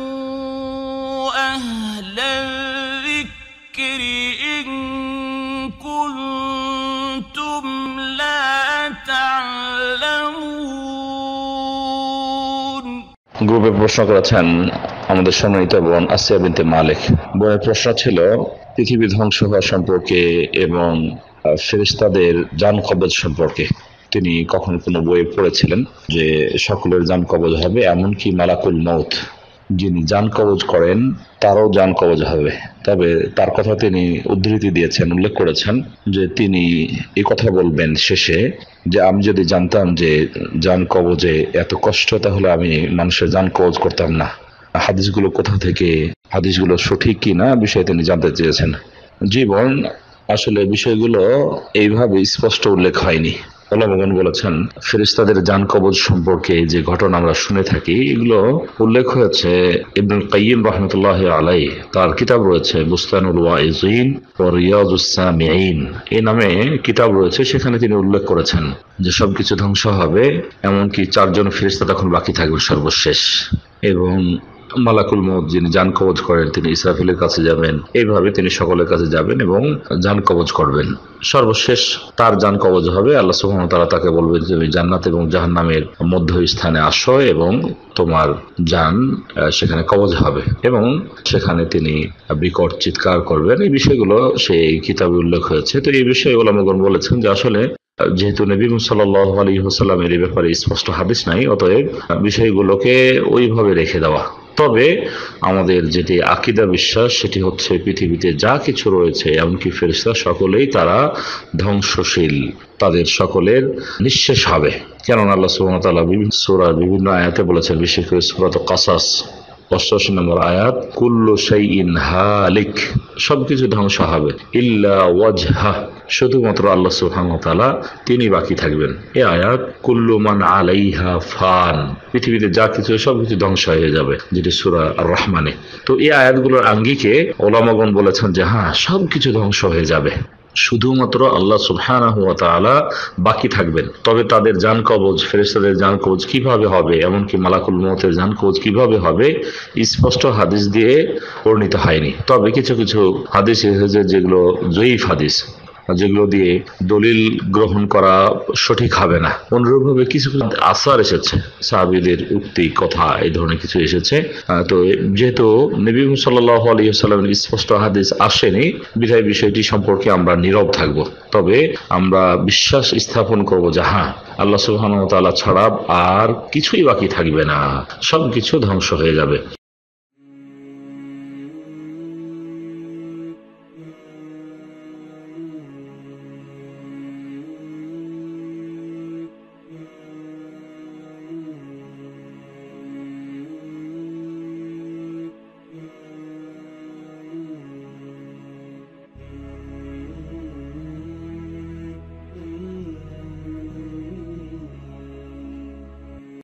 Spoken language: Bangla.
فاسألوا أهل الذكر إن كنتم لا تعلمون গ্রুপে প্রশ্ন করেছেন আমাদের সম্মানিত বোন আসিয়া বিনতে মালিক বোনের প্রশ্ন ছিল পৃথিবী ধ্বংস হওয়া সম্পর্কে এবং আহ, ফেরেশতাদের যান কবজ সম্পর্কে তিনি কখন কোনো বইয়ে পড়েছিলেন যে সকলের যান কবজ হবে, এমনকি মালাকুল মৌত যিনি যান কবজ করেন, তারও যান কবজ হবে। তবে তার কথা তিনি উদ্ধৃতি দিয়েছেন, উল্লেখ করেছেন যে তিনি এই কথা বলবেন শেষে যে, আমি যদি জানতাম যে যান কবজে এত কষ্ট, তাহলে আমি মানুষের যান কবজ করতাম না। হাদিসগুলো কোথা থেকে, হাদিসগুলো সঠিক কি না, বিষয়ে তিনি জানতে চেয়েছেন। জীবন, আসলে বিষয়গুলো এইভাবে স্পষ্ট উল্লেখ হয়নি। ওলামগন বলেছেন ফেরিস্তাদের যান কবজ সম্পর্কে যে ঘটনা আমরা শুনে থাকি, এগুলো উল্লেখ হয়েছে ইবনুল কাইয়িম রহমতুল্লাহ আলাই তার কিতাব রয়েছে বুস্তানুল ওয়াইজিন ও রিয়াজুসামিঈন এই নামে কিতাব রয়েছে, সেখানে তিনি উল্লেখ করেছেন যে সবকিছু ধ্বংস হবে, এমনকি চারজন ফেরিস্তা তখন বাকি থাকবে সর্বশেষ। এবং মালাকুল মৌত যিনি যান কবজ করেন, তিনি ইসরাফিলের কাছে যাবেন। এইভাবে তিনি সকলের কাছে যাবেন এবং যান কবজ করবেন। সর্বশেষ তার যান কবজ হবে, আল্লাহ সুবহানাহু তারা তাকে বলবেন, তুমি জান্নাত এবং জাহান্নামের মধ্য স্থানে আসো এবং তোমার যান সেখানে কবজ হবে। এবং সেখানে তিনি বিকট চিৎকার করবেন। এই বিষয়গুলো সেই কিতাবে উল্লেখ হয়েছে। তো এই বিষয়ে ওলামগণ বলেছেন যে আসলে, যেহেতু নবী সাল্লাহ আলী এই ব্যাপারে স্পষ্ট হাদিস নাই, অতএব বিষয়গুলোকে ওইভাবে রেখে দেওয়া। তবে আমাদের যেটি আকিদা বিশ্বাস, সেটি হচ্ছে পৃথিবীতে যা কিছু রয়েছে, এমনকি ফেরিস্তা সকলেই তারা ধ্বংসশীল, তাদের সকলের নিঃশেষ হবে। কেননা আল্লাহ সুবহানাহু বিভিন্ন সুরার বিভিন্ন আয়াতে বলেছেন, বিশেষ করে সুরাত কাসাস। অষ্টআশি নম্বর আয়াত, কুল্লু শাইইন হালিক সবকিছু ধ্বংস হবে। ইল্লা ওয়াজহা শুধুমাত্র আল্লাহ ওয়া তিনি বাকি থাকবেন। এই আয়াত, কুল্লু মান আলাইহা ফান পৃথিবীতে যা কিছু সবকিছু ধ্বংস হয়ে যাবে, যেটি সুরা আর রহমানে তো এই আয়াতগুলোর আঙ্গিকে ওলামাগণ বলেছেন যে হ্যাঁ সবকিছু ধ্বংস হয়ে যাবে। শুধুমাত্র আল্লাহ সুবহানাহু ওয়া তাআলা বাকি থাকবেন। তবে তাদের জান কবজ, ফেরেশতাদের জান কবজ কীভাবে হবে, এমনকি মালাকুল মতের জান কবজ কীভাবে হবে, স্পষ্ট হাদিস দিয়ে বর্ণিত হয়নি। তবে কিছু কিছু হাদিস এসেছে যেগুলো জয়ীফ হাদিস। যেগুলো দিয়ে দলিল গ্রহণ করা সঠিক হবে না। অনুরূপভাবে কিছু কিছু আসার এসেছে, সাহাবিদের উক্তি, কথা, এই ধরনের কিছু এসেছে। তো যেহেতু নবী সাল্লাহ আলী সাল্লামের স্পষ্ট হাদিস আসেনি, বিধায় বিষয়টি সম্পর্কে আমরা নীরব থাকব। তবে আমরা বিশ্বাস স্থাপন করব যে হ্যাঁ আল্লাহ ওয়া ছাড়া আর কিছুই বাকি থাকবে না। সব কিছু ধ্বংস হয়ে যাবে।